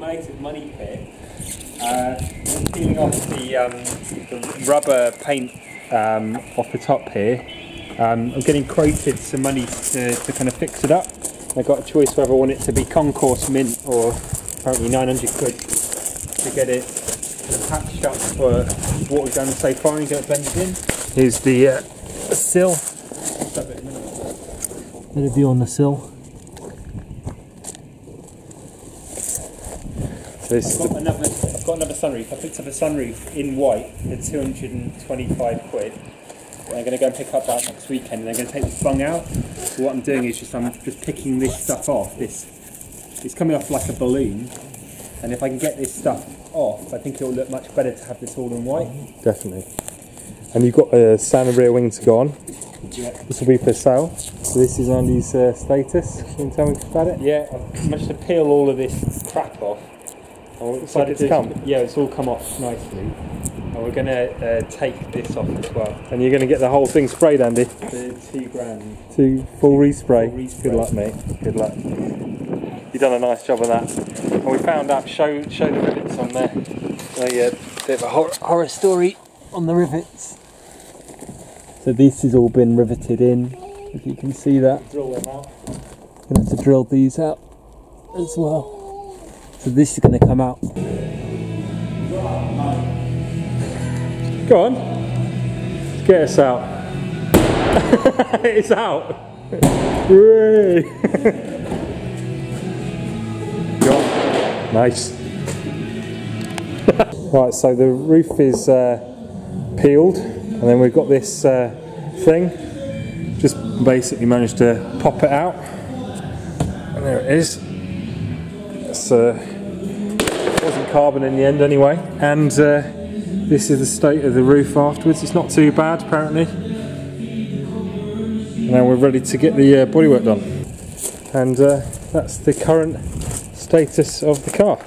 automated money pit. Uh, peeling off the, um, the rubber paint um, off the top here. Um, I'm getting quoted some money to, to kind of fix it up. I got a choice whether I want it to be concourse mint or apparently 900 quid to get it patched up for what we've done so far and get it blended in. Here's the uh, sill. Of view on the sill. This I've got the, another, I've got another sunroof. I picked up a sunroof in white for 225 quid. And I'm going to go and pick up that next weekend and I'm going to take this bung out. So what I'm doing is just I'm just picking this stuff off. This It's coming off like a balloon. And if I can get this stuff off, I think it'll look much better to have this all in white. definitely. And you've got a standard rear wing to go on. Yeah. This will be for sale. So this is Andy's uh, status. Can you tell me about it? Yeah, I've managed to peel all of this crap off. Looks like it's to- come. Yeah, it's all come off nicely. And we're going to uh, take this off as well. And you're going to get the whole thing sprayed, Andy. The two grand. To full respray. Respray. Good luck, mate. Good luck. You've done a nice job of that. And we found out. Show show the rivets on there. Oh yeah, bit of a horror, horror story on the rivets. So this has all been riveted in. If you can see that. Drill them out. Gonna have to drill these out as well. So this is gonna come out. Go on. Let's get us out. it's out. Hooray. Go on. Nice. right, so the roof is uh, peeled, and then we've got this uh, thing. Just basically managed to pop it out. And there it is. It's, uh, wasn't carbon in the end anyway. And uh, this is the state of the roof afterwards. It's not too bad apparently. Now we're ready to get the uh, bodywork done. And uh, that's the current status of the car.